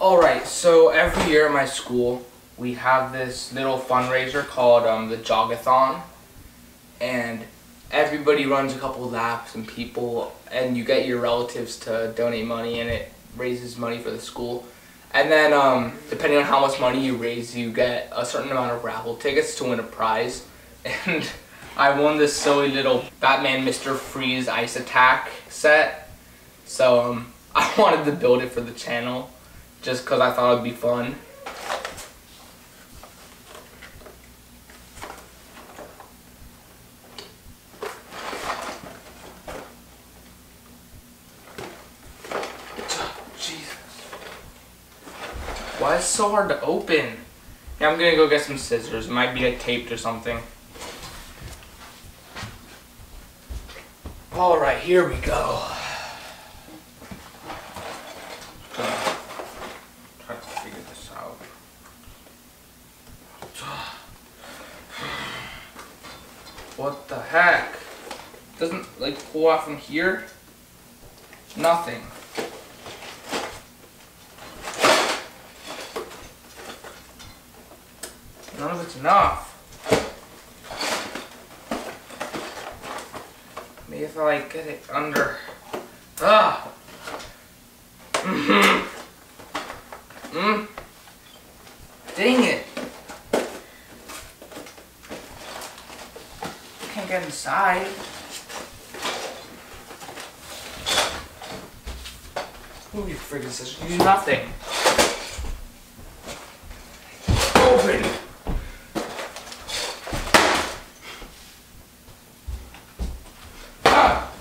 Alright, so every year at my school, we have this little fundraiser called um, the Jogathon. And everybody runs a couple laps and people, and you get your relatives to donate money and it raises money for the school. And then, um, depending on how much money you raise, you get a certain amount of raffle tickets to win a prize. And I won this silly little Batman Mr. Freeze Ice Attack set. So, um, I wanted to build it for the channel just because I thought it'd be fun. Jesus. Why is it so hard to open? Yeah, I'm gonna go get some scissors. It might be like taped or something. Alright, here we go. Gonna try to figure this out. What the heck? Doesn't like pull out from here? Nothing. None of it's enough. Maybe if I like get it under. Ah. Mm-hmm. Mm. Dang it. Can't get inside. Move your friggin' scissors. You do nothing. Open. Ah.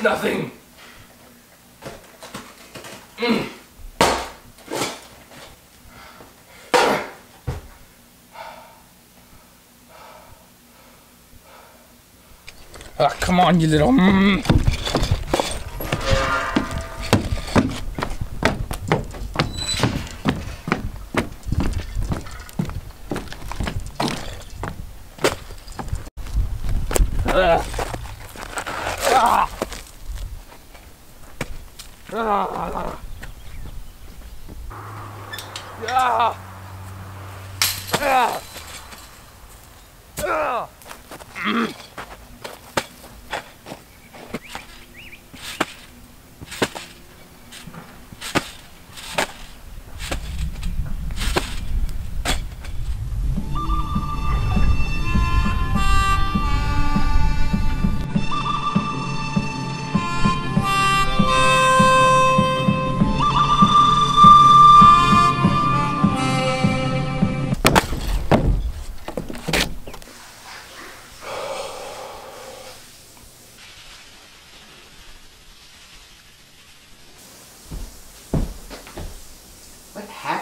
Nothing. Mm. Ah, come on, you little. Mm. Ah. Ah. Ah. Ah. Ah. Mm.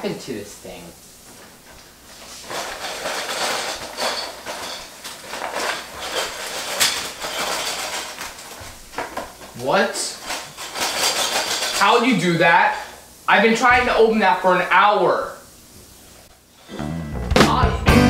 Happened to this thing? What? How'd you do that? I've been trying to open that for an hour. I-